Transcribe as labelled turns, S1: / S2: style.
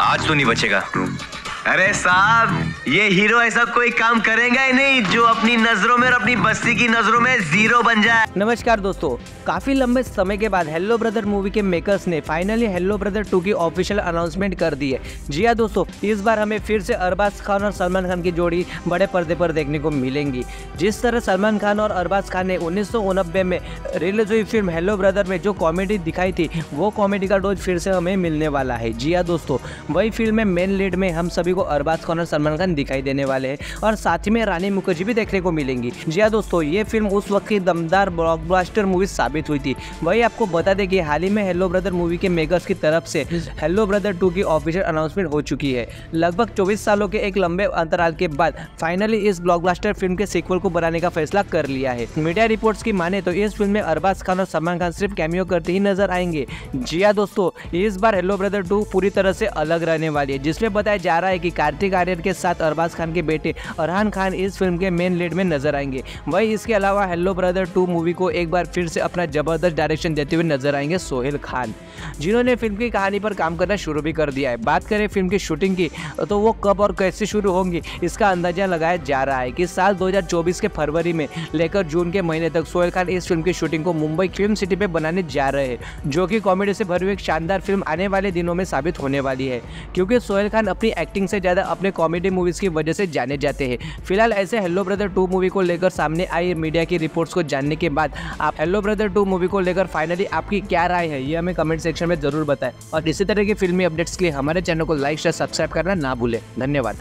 S1: आज तो नहीं बचेगा।
S2: अरे साहब, ये हीरो ऐसा कोई काम करेगा ही नहीं जो अपनी नज़रों में और अपनी बस्ती की नज़रों में ज़ीरो बन जाए।
S3: नमस्कार दोस्तों, काफ़ी लंबे समय के बाद हेलो ब्रदर मूवी के मेकर्स ने फाइनली हेलो ब्रदर 2 की ऑफिशियल अनाउंसमेंट कर दी है। जी हाँ दोस्तों, इस बार हमें फिर से अरबाज खान और सलमान खान की जोड़ी बड़े पर्दे पर देखने को मिलेंगी। जिस तरह सलमान खान और अरबाज खान ने उन्नीस में रिलीज़ हुई फ़िल्म हेलो ब्रदर में जो कॉमेडी दिखाई थी, वो कॉमेडी का डोज फिर से हमें मिलने वाला है। जी हाँ दोस्तों, वही फ़िल्म में मेन लीड में हम सभी को अरबाज खान और सलमान खान दिखाई देने वाले हैं और साथ ही में रानी मुखर्जी भी देखने को मिलेंगी। जी हाँ दोस्तों, ये फ़िल्म उस वक्त की दमदार ब्लॉकबस्टर मूवी साबित हुई थी। वही आपको बता दें कि हाल ही में हेलो ब्रदर मूवी के मेकर्स की तरफ़ से हेलो ब्रदर टू की ऑफिशियल अनाउंसमेंट हो चुकी है। लगभग चौबीस सालों के एक लंबे अंतराल के बाद फाइनली इस ब्लॉकबस्टर फ़िल्म के सीक्वल को बनाने का फैसला कर लिया है। मीडिया रिपोर्ट्स की माने तो इस फ़िल्म में अरबाज खान और सलमान खान सिर्फ़ कैमियो करते ही नज़र आएँगे। जी हाँ दोस्तों, इस बार हेलो ब्रदर टू पूरी तरह से अलग रहने वाली है, जिसमें बताया जा रहा है कि कार्तिक आर्यन के साथ अरबाज खान के बेटे अरहान खान इस फ़िल्म के मेन लीड में नज़र आएँगे। वही इसके अलावा हेलो ब्रदर टू मूवी को एक बार फिर से अपना ज़बरदस्त डायरेक्शन देते हुए नज़र आएँगे सोहेल खान, जिन्होंने फ़िल्म की कहानी पर काम करना शुरू भी कर दिया है। बात करें फ़िल्म की शूटिंग की तो वो कब और कैसे शुरू होंगी, इसका अंदाज़ा लगाया जा रहा है कि साल 2024 के फरवरी में लेकर जून के महीने तक सोहेल खान इस फ़िल्म की शूटिंग को मुंबई फ़िल्म सिटी पे बनाने जा रहे हैं, जो कि कॉमेडी से भरी एक शानदार फ़िल्म आने वाले दिनों में साबित होने वाली है, क्योंकि सोहेल खान अपनी एक्टिंग से ज़्यादा अपने कॉमेडी मूवीज़ की वजह से जाने जाते हैं। फ़िलहाल ऐसे हेलो ब्रदर टू मूवी को लेकर सामने आई मीडिया की रिपोर्ट्स को जानने के बाद आप हेलो ब्रदर टू मूवी को लेकर फाइनली आपकी क्या राय है, ये हमें कमेंट सेक्शन में ज़रूर बताएँ। और इसी तरह की फिल्मी अपडेट्स के लिए हमारे चैनल को लाइक शेयर सब्सक्राइब करना ना भूलें। धन्यवाद।